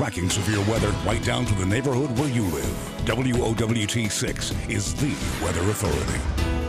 tracking severe weather right down to the neighborhood where you live. WOWT 6 is the weather authority.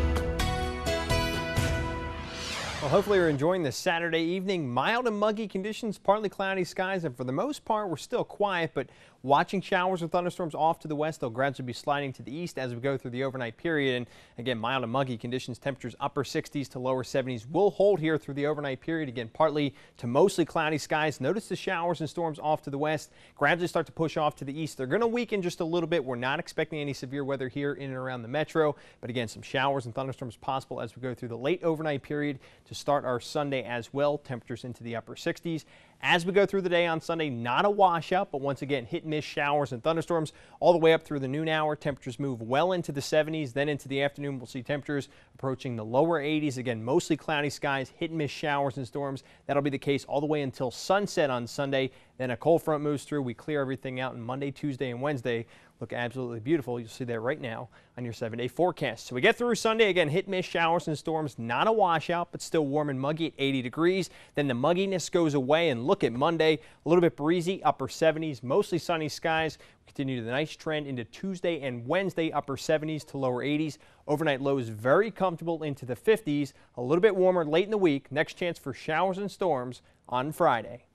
Hopefully you're enjoying this Saturday evening. Mild and muggy conditions, partly cloudy skies, and for the most part, we're still quiet, but watching showers or thunderstorms off to the west. They'll gradually be sliding to the east as we go through the overnight period. And again, mild and muggy conditions, temperatures upper 60s to lower 70s will hold here through the overnight period. Again, partly to mostly cloudy skies. Notice the showers and storms off to the west gradually start to push off to the east. They're going to weaken just a little bit. We're not expecting any severe weather here in and around the metro, but again, some showers and thunderstorms possible as we go through the late overnight period to start our Sunday as well. Temperatures into the upper 60s. As we go through the day on Sunday, not a washout, but once again, hit and miss showers and thunderstorms all the way up through the noon hour. Temperatures move well into the 70s. Then into the afternoon, we'll see temperatures approaching the lower 80s. Again, mostly cloudy skies, hit and miss showers and storms. That'll be the case all the way until sunset on Sunday. Then a cold front moves through. We clear everything out, and Monday, Tuesday, and Wednesday look absolutely beautiful. You'll see that right now on your seven day forecast. So we get through Sunday again, hit and miss showers and storms, not a washout, but still warm and muggy at 80 degrees. Then the mugginess goes away and look at Monday, a little bit breezy, upper 70s, mostly sunny skies. Continue the nice trend into Tuesday and Wednesday, upper 70s to lower 80s. Overnight lows very comfortable into the 50s, a little bit warmer late in the week. Next chance for showers and storms on Friday.